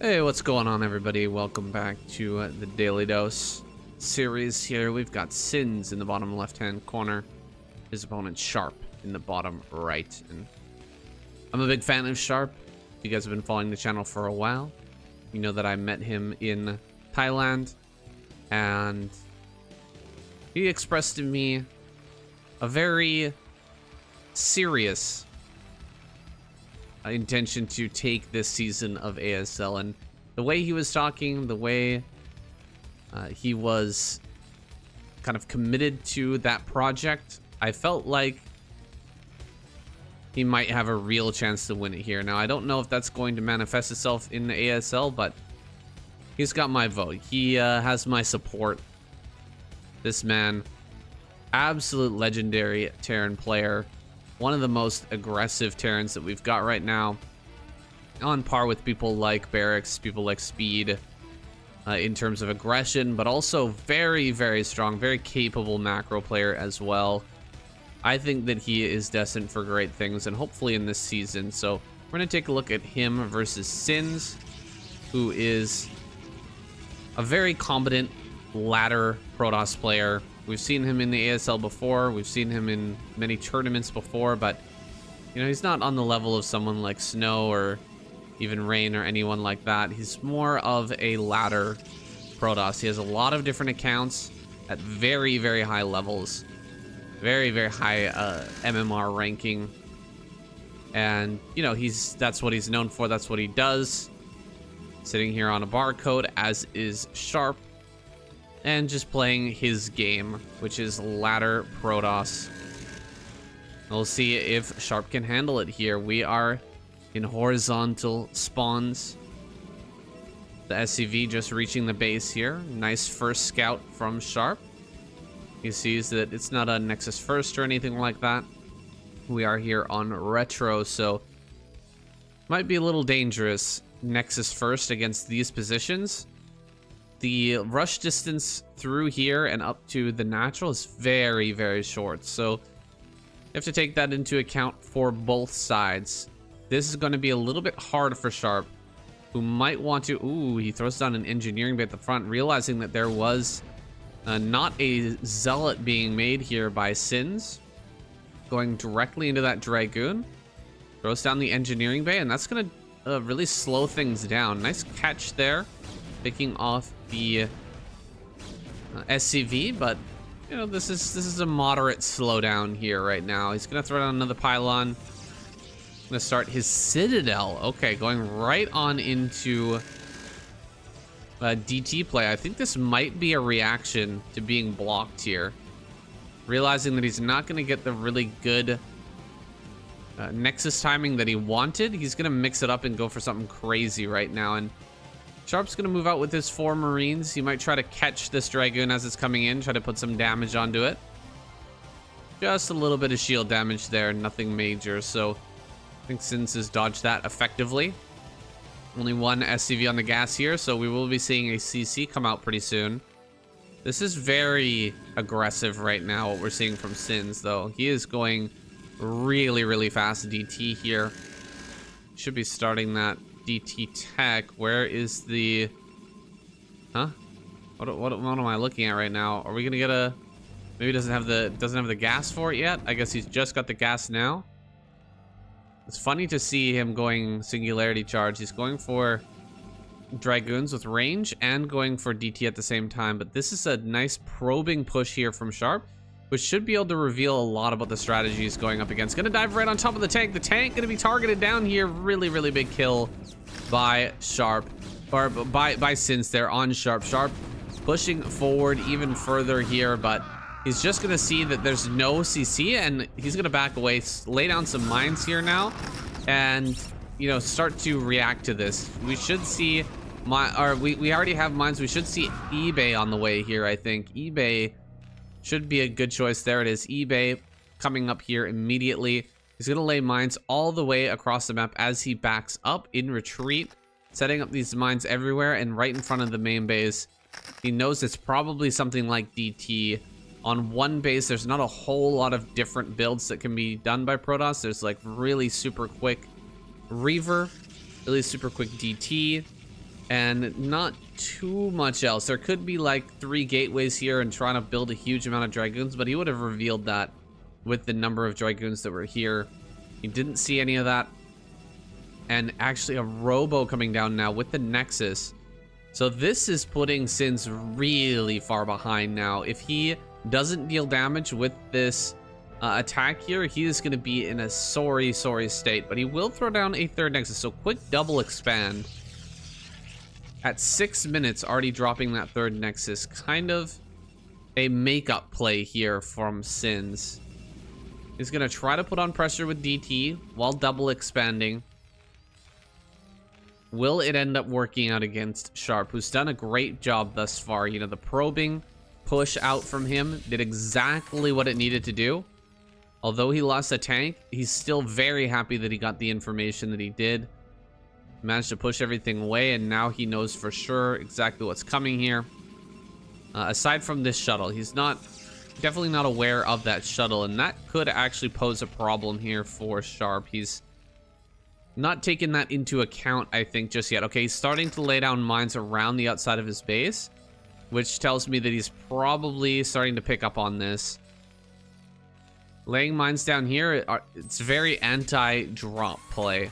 Hey, what's going on, everybody? Welcome back to uh, the Daily Dose series here. We've got Sins in the bottom left-hand corner, his opponent Sharp in the bottom right. And I'm a big fan of Sharp. If you guys have been following the channel for a while. You know that I met him in Thailand, and he expressed to me a very serious intention to take this season of ASL. And the way he was talking, the way uh, he was kind of committed to that project, I felt like he might have a real chance to win it here. Now, I don't know if that's going to manifest itself in the ASL, but he's got my vote. He uh, has my support. This man, absolute legendary Terran player one of the most aggressive Terrans that we've got right now. On par with people like Barracks, people like Speed, uh, in terms of aggression, but also very, very strong, very capable macro player as well. I think that he is destined for great things, and hopefully in this season. So we're going to take a look at him versus Sins, who is a very competent ladder Protoss player We've seen him in the ASL before. We've seen him in many tournaments before, but you know, he's not on the level of someone like Snow or even Rain or anyone like that. He's more of a ladder Protoss. He has a lot of different accounts at very, very high levels. Very, very high uh, MMR ranking. And, you know, he's that's what he's known for. That's what he does. Sitting here on a barcode, as is Sharp and just playing his game, which is ladder Protoss. We'll see if Sharp can handle it here. We are in horizontal spawns. The SCV just reaching the base here. Nice first scout from Sharp. He sees that it's not a Nexus first or anything like that. We are here on retro, so might be a little dangerous Nexus first against these positions the rush distance through here and up to the natural is very, very short. So you have to take that into account for both sides. This is going to be a little bit hard for Sharp, who might want to... Ooh, he throws down an engineering bay at the front, realizing that there was uh, not a Zealot being made here by Sins. Going directly into that Dragoon. Throws down the engineering bay, and that's going to uh, really slow things down. Nice catch there picking off the uh, SCV, but you know this is this is a moderate slowdown here right now. He's gonna throw down another pylon. Gonna start his citadel. Okay, going right on into uh, DT play. I think this might be a reaction to being blocked here. Realizing that he's not gonna get the really good uh, Nexus timing that he wanted, he's gonna mix it up and go for something crazy right now. And Sharp's gonna move out with his four Marines. He might try to catch this Dragoon as it's coming in, try to put some damage onto it. Just a little bit of shield damage there, nothing major, so I think Sins has dodged that effectively. Only one SCV on the gas here, so we will be seeing a CC come out pretty soon. This is very aggressive right now, what we're seeing from Sins, though. He is going really, really fast DT here. Should be starting that DT Tech. Where is the... Huh? What, what, what am I looking at right now? Are we gonna get a... Maybe doesn't have the doesn't have the gas for it yet. I guess he's just got the gas now. It's funny to see him going singularity charge. He's going for dragoons with range and going for DT at the same time. But this is a nice probing push here from Sharp which should be able to reveal a lot about the strategies going up against. Gonna dive right on top of the tank. The tank gonna be targeted down here. Really, really big kill by Sharp, or by, by Sins there on Sharp. Sharp pushing forward even further here, but he's just gonna see that there's no CC and he's gonna back away, lay down some mines here now, and, you know, start to react to this. We should see my, or we, we already have mines. We should see eBay on the way here, I think. eBay should be a good choice. There it is. eBay coming up here immediately. He's going to lay mines all the way across the map as he backs up in retreat, setting up these mines everywhere and right in front of the main base. He knows it's probably something like DT. On one base, there's not a whole lot of different builds that can be done by Protoss. There's like really super quick Reaver, really super quick DT, and not too much else. There could be like three gateways here and trying to build a huge amount of Dragoons, but he would have revealed that with the number of Dragoons that were here. He didn't see any of that. And actually a Robo coming down now with the Nexus. So this is putting Sins really far behind now. If he doesn't deal damage with this uh, attack here, he is going to be in a sorry, sorry state. But he will throw down a third Nexus. So quick double expand at six minutes, already dropping that third Nexus. Kind of a makeup play here from Sins. He's going to try to put on pressure with DT while double expanding. Will it end up working out against Sharp, who's done a great job thus far? You know, the probing push out from him did exactly what it needed to do. Although he lost a tank, he's still very happy that he got the information that he did managed to push everything away and now he knows for sure exactly what's coming here. Uh, aside from this shuttle he's not definitely not aware of that shuttle and that could actually pose a problem here for sharp. He's not taking that into account i think just yet. Okay he's starting to lay down mines around the outside of his base which tells me that he's probably starting to pick up on this. Laying mines down here it's very anti-drop play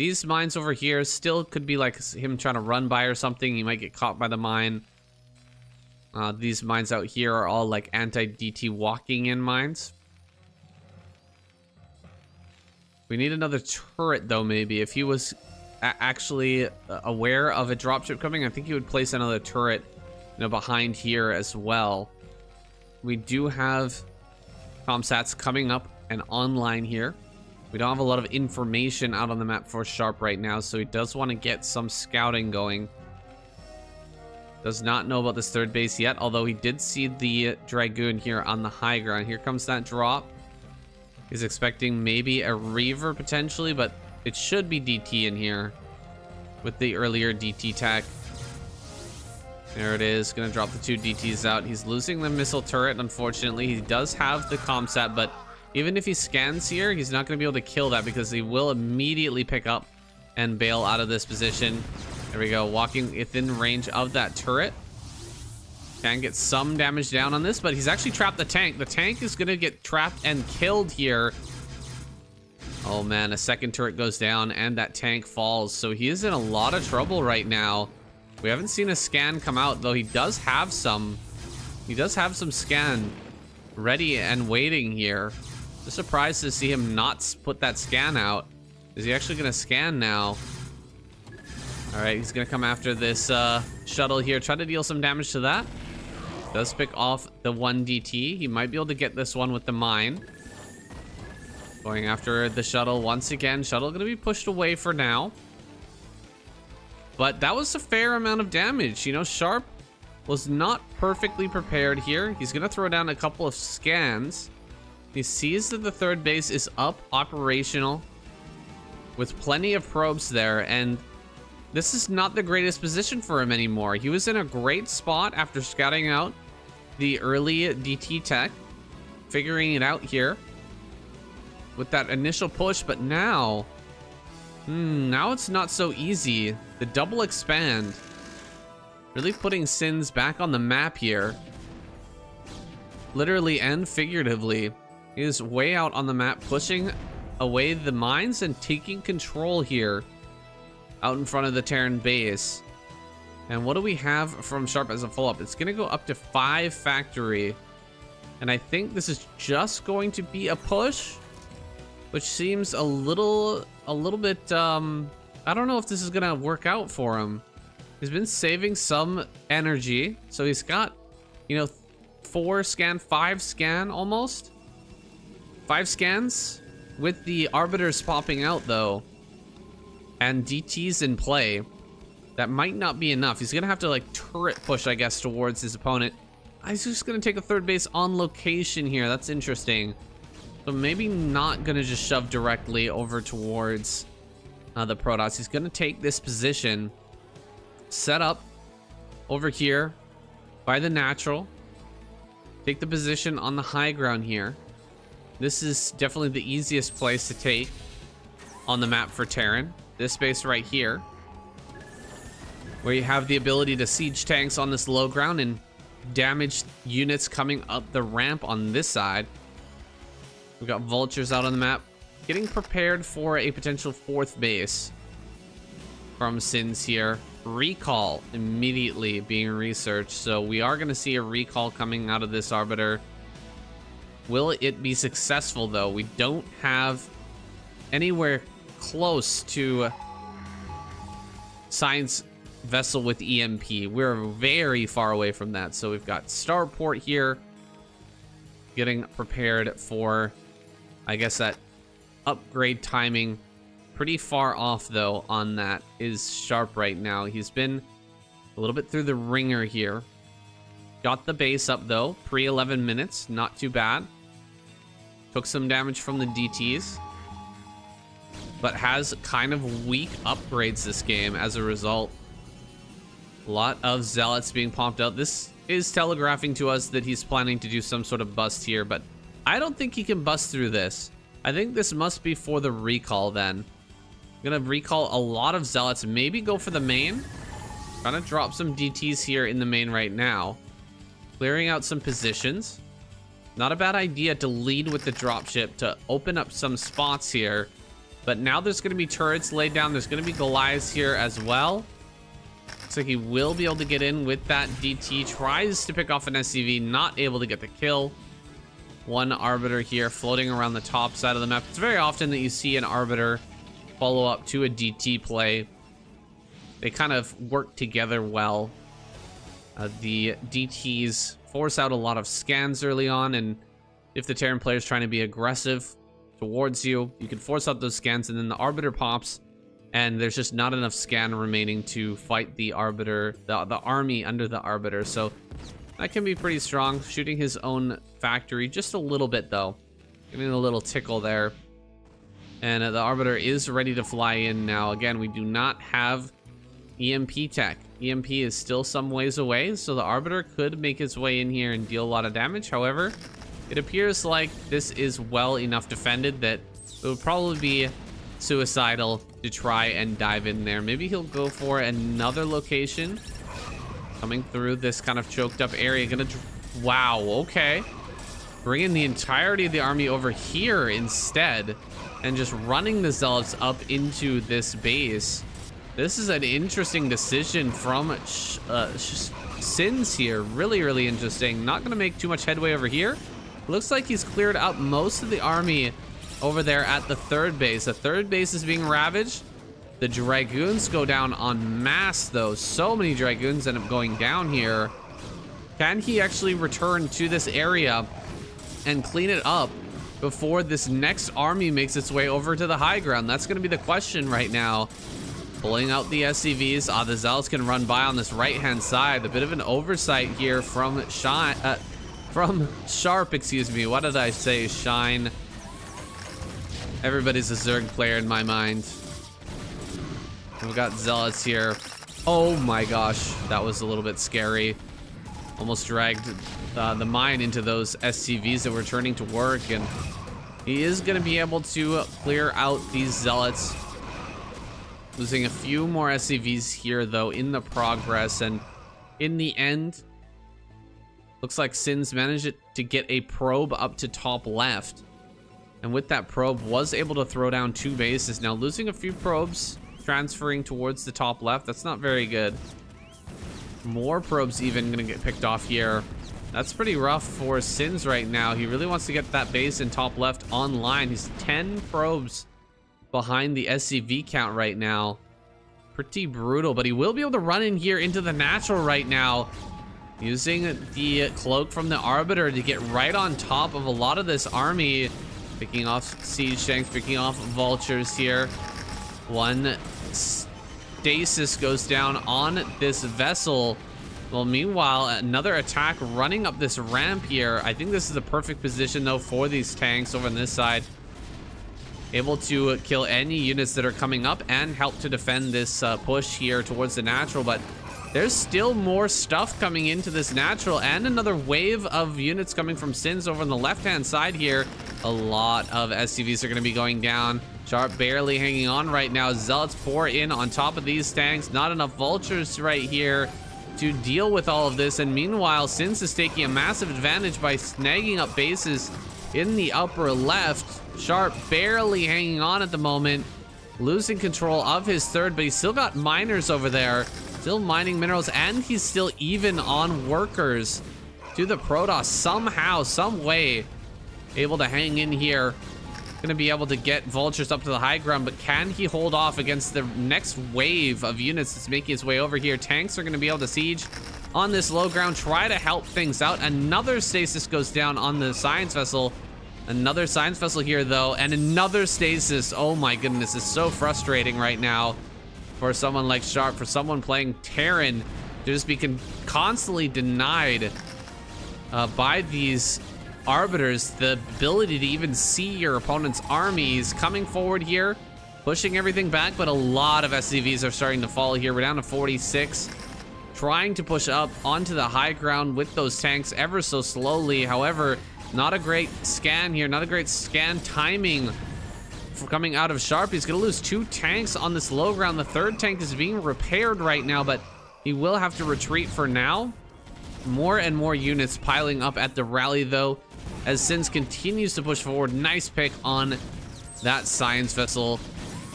these mines over here still could be like him trying to run by or something. He might get caught by the mine. Uh, these mines out here are all like anti-DT walking in mines. We need another turret though, maybe. If he was actually uh, aware of a dropship coming, I think he would place another turret you know, behind here as well. We do have comsats coming up and online here. We don't have a lot of information out on the map for Sharp right now, so he does want to get some scouting going. Does not know about this third base yet, although he did see the Dragoon here on the high ground. Here comes that drop. He's expecting maybe a Reaver potentially, but it should be DT in here with the earlier DT tech. There it is. Gonna drop the two DTs out. He's losing the missile turret, unfortunately. He does have the comsat, but even if he scans here, he's not going to be able to kill that because he will immediately pick up and bail out of this position. There we go, walking within range of that turret. Can get some damage down on this, but he's actually trapped the tank. The tank is going to get trapped and killed here. Oh man, a second turret goes down and that tank falls. So he is in a lot of trouble right now. We haven't seen a scan come out, though he does have some. He does have some scan ready and waiting here. Just surprised to see him not put that scan out. Is he actually to scan now? All right, he's to come after this uh, shuttle here. Try to deal some damage to that. Does pick off the 1 DT. He might be able to get this one with the mine. Going after the shuttle once again. Shuttle to be pushed away for now. But that was a fair amount of damage. You know, Sharp was not perfectly prepared here. He's to throw down a couple of scans. He sees that the third base is up, operational, with plenty of probes there, and this is not the greatest position for him anymore. He was in a great spot after scouting out the early DT tech, figuring it out here with that initial push, but now, hmm, now it's not so easy. The double expand, really putting Sins back on the map here, literally and figuratively is way out on the map, pushing away the mines and taking control here out in front of the Terran base. And what do we have from Sharp as a follow-up? It's going to go up to five factory. And I think this is just going to be a push, which seems a little, a little bit, um, I don't know if this is going to work out for him. He's been saving some energy. So he's got, you know, four scan, five scan almost. Five scans with the arbiters popping out though and DT's in play. That might not be enough. He's gonna have to like turret push, I guess, towards his opponent. He's just gonna take a third base on location here. That's interesting. So maybe not gonna just shove directly over towards uh, the Protoss. He's gonna take this position, set up over here by the natural, take the position on the high ground here. This is definitely the easiest place to take on the map for Terran. This base right here. where you have the ability to siege tanks on this low ground and damage units coming up the ramp on this side. We've got vultures out on the map, getting prepared for a potential fourth base from Sins here. Recall immediately being researched, so we are going to see a recall coming out of this Arbiter. Will it be successful, though? We don't have anywhere close to science vessel with EMP. We're very far away from that. So we've got Starport here getting prepared for, I guess, that upgrade timing. Pretty far off, though, on that is Sharp right now. He's been a little bit through the ringer here. Got the base up, though. Pre 11 minutes. Not too bad. Took some damage from the DTs. But has kind of weak upgrades this game as a result. A lot of zealots being pumped out. This is telegraphing to us that he's planning to do some sort of bust here, but I don't think he can bust through this. I think this must be for the recall then. I'm gonna recall a lot of zealots, maybe go for the main. Gonna drop some DTs here in the main right now. Clearing out some positions. Not a bad idea to lead with the dropship to open up some spots here. But now there's going to be turrets laid down. There's going to be Goliaths here as well. Looks like he will be able to get in with that DT. Tries to pick off an SCV, not able to get the kill. One Arbiter here floating around the top side of the map. It's very often that you see an Arbiter follow up to a DT play. They kind of work together well. Uh, the DTs force out a lot of scans early on, and if the Terran player is trying to be aggressive towards you, you can force out those scans, and then the Arbiter pops and there's just not enough scan remaining to fight the Arbiter, the, the army under the Arbiter, so that can be pretty strong. Shooting his own factory just a little bit, though. Getting a little tickle there. And uh, the Arbiter is ready to fly in now. Again, we do not have EMP tech. EMP is still some ways away, so the Arbiter could make his way in here and deal a lot of damage. However, it appears like this is well enough defended that it would probably be suicidal to try and dive in there. Maybe he'll go for another location. Coming through this kind of choked up area. Gonna, wow, okay. Bringing the entirety of the army over here instead. And just running the Zealots up into this base. This is an interesting decision from uh, Sins here. Really, really interesting. Not gonna make too much headway over here. Looks like he's cleared out most of the army over there at the third base. The third base is being ravaged. The Dragoons go down en masse, though. So many Dragoons end up going down here. Can he actually return to this area and clean it up before this next army makes its way over to the high ground? That's going to be the question right now. Pulling out the SCVs. Ah, the Zealots can run by on this right-hand side. A bit of an oversight here from Shine, uh, from Sharp, excuse me. What did I say? Shine. Everybody's a Zerg player in my mind. We've got Zealots here. Oh my gosh, that was a little bit scary. Almost dragged uh, the mine into those SCVs that were turning to work, and he is going to be able to clear out these Zealots. Losing a few more SCVs here, though, in the progress, and in the end, looks like Sins managed to get a probe up to top left. And with that probe, was able to throw down two bases. Now losing a few probes, transferring towards the top left. That's not very good. More probes even gonna get picked off here. That's pretty rough for Sins right now. He really wants to get that base in top left online. He's 10 probes behind the SCV count right now. Pretty brutal, but he will be able to run in here into the natural right now. Using the cloak from the Arbiter to get right on top of a lot of this army. Picking off siege tanks, picking off vultures here. One stasis goes down on this vessel. Well, meanwhile, another attack running up this ramp here. I think this is the perfect position, though, for these tanks over on this side. Able to kill any units that are coming up and help to defend this uh, push here towards the natural, but there's still more stuff coming into this natural and another wave of units coming from Sins over on the left-hand side here. A lot of SCVs are going to be going down. Sharp barely hanging on right now. Zealots pour in on top of these tanks. Not enough vultures right here to deal with all of this. And meanwhile, Sins is taking a massive advantage by snagging up bases in the upper left. Sharp barely hanging on at the moment. Losing control of his third, but he's still got miners over there. Still mining minerals, and he's still even on workers. To the Protoss, somehow, some way, able to hang in here Gonna be able to get Vultures up to the high ground, but can he hold off against the next wave of units that's making its way over here? Tanks are gonna be able to siege on this low ground, try to help things out. Another stasis goes down on the science vessel. Another science vessel here though, and another stasis. Oh my goodness, it's so frustrating right now for someone like Sharp, for someone playing Terran to just be constantly denied uh, by these Arbiters the ability to even see your opponent's armies coming forward here, pushing everything back, but a lot of SCVs are starting to fall here. We're down to 46. Trying to push up onto the high ground with those tanks ever so slowly. However, not a great scan here, not a great scan timing for coming out of Sharp. He's gonna lose two tanks on this low ground. The third tank is being repaired right now, but he will have to retreat for now. More and more units piling up at the rally though as Sins continues to push forward. Nice pick on that science vessel.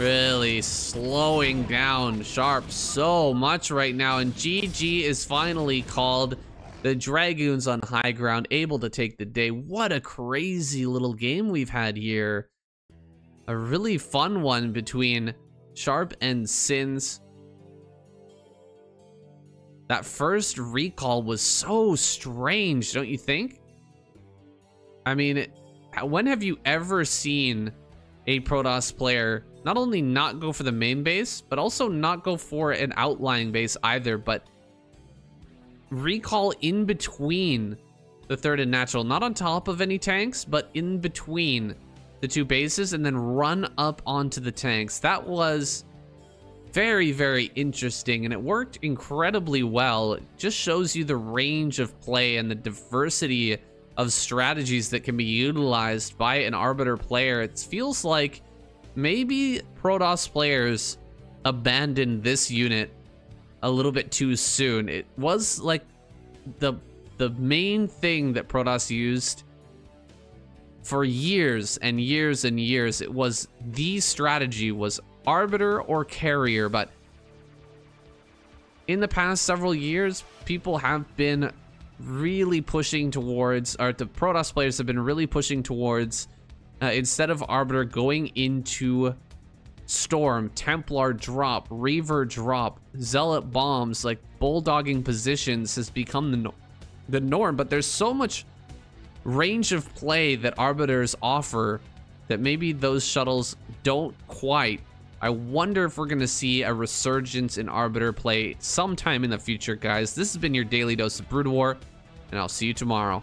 Really slowing down Sharp so much right now. And GG is finally called. The Dragoons on high ground able to take the day. What a crazy little game we've had here. A really fun one between Sharp and Sins. That first recall was so strange, don't you think? I mean, when have you ever seen a Protoss player not only not go for the main base, but also not go for an outlying base either, but recall in between the third and natural, not on top of any tanks, but in between the two bases and then run up onto the tanks. That was very, very interesting and it worked incredibly well. It just shows you the range of play and the diversity of strategies that can be utilized by an Arbiter player. It feels like maybe Protoss players abandoned this unit a little bit too soon. It was like the the main thing that Protoss used for years and years and years. It was the strategy was Arbiter or Carrier, but in the past several years, people have been really pushing towards, or the Protoss players have been really pushing towards, uh, instead of Arbiter going into Storm, Templar drop, Reaver drop, Zealot bombs, like bulldogging positions has become the, no the norm, but there's so much range of play that Arbiters offer that maybe those shuttles don't quite. I wonder if we're going to see a resurgence in Arbiter play sometime in the future, guys. This has been your Daily Dose of Brood War and I'll see you tomorrow.